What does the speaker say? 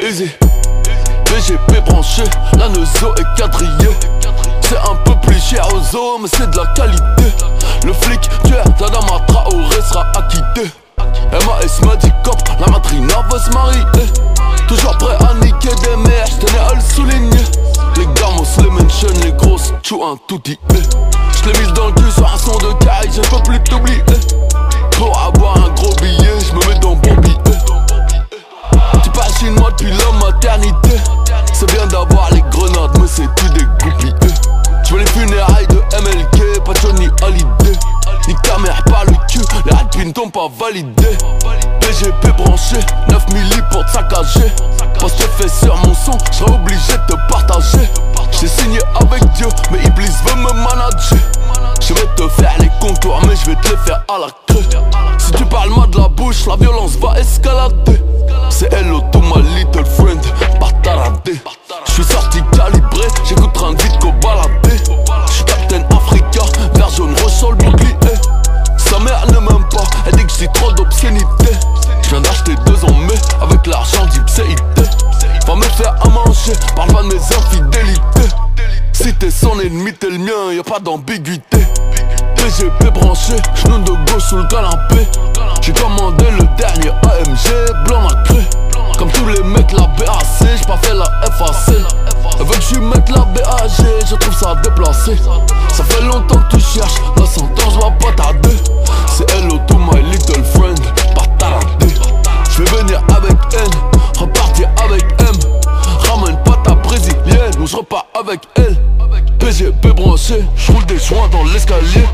Easy. BGP branché, la neuzo est quadrillée. C'est un peu plus cher aux hommes, mais c'est de la qualité. Le flic, tueur, Tadama Traoré sera acquitté. MAS m'a dit cop, la matrina va se marier. Toujours prêt à niquer des mères, j'tenais à le souligner. Les gamos, les mentions, les grosses, tu un tout dit. J'l'ai mis dans le cul sur un son de caille, Moi depuis la maternité. C'est bien d'avoir les grenades, mais c'est tout des goupilles. Tu veux les funérailles de MLK, pas Johnny Hallyday. Ni ta mère pas le cul, les rapines t'ont pas validé. PGP branché, 9 milli pour te saccager. Parce que fait sur mon son, j'serais obligé de te partager. J'ai signé avec Dieu, mais Iblis veut me manager. Je vais te faire les contours, mais je vais te les faire à la queue. Si tu parles mal de la bouche, la violence va escalader. son ennemi, t'es le mien, y'a pas d'ambiguïté. TGP branché, genou de gauche sous le canapé. J'ai commandé le dernier AMG, blanc à. Comme tous les mecs, la BAC, j'ai pas fait la FAC. Elle veut que mette la BAG, je trouve ça déplacé. Ça fait longtemps que tu cherches, la sentence va pas tarder. C'est hello to my little friend, pas tardé. Je vais venir avec N, repartir avec M. Ramène pas ta brésilienne, ou je repars avec elle baiser peu brancé, je roule des soins dans l'escalier.